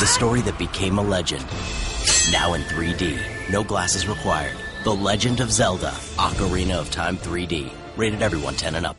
The story that became a legend. Now in 3D. No glasses required. The Legend of Zelda Ocarina of Time 3D. Rated everyone 10 and up.